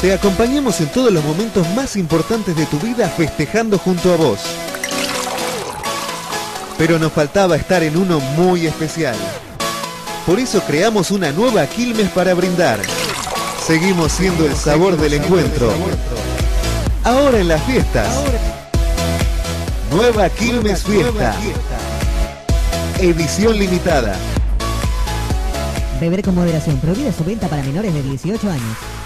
te acompañamos en todos los momentos más importantes de tu vida festejando junto a vos. Pero nos faltaba estar en uno muy especial. Por eso creamos una nueva Quilmes para brindar. Seguimos siendo el sabor del encuentro. Ahora en las fiestas. Nueva Quilmes Fiesta. Edición limitada. Beber con moderación. Prohibida su venta para menores de 18 años.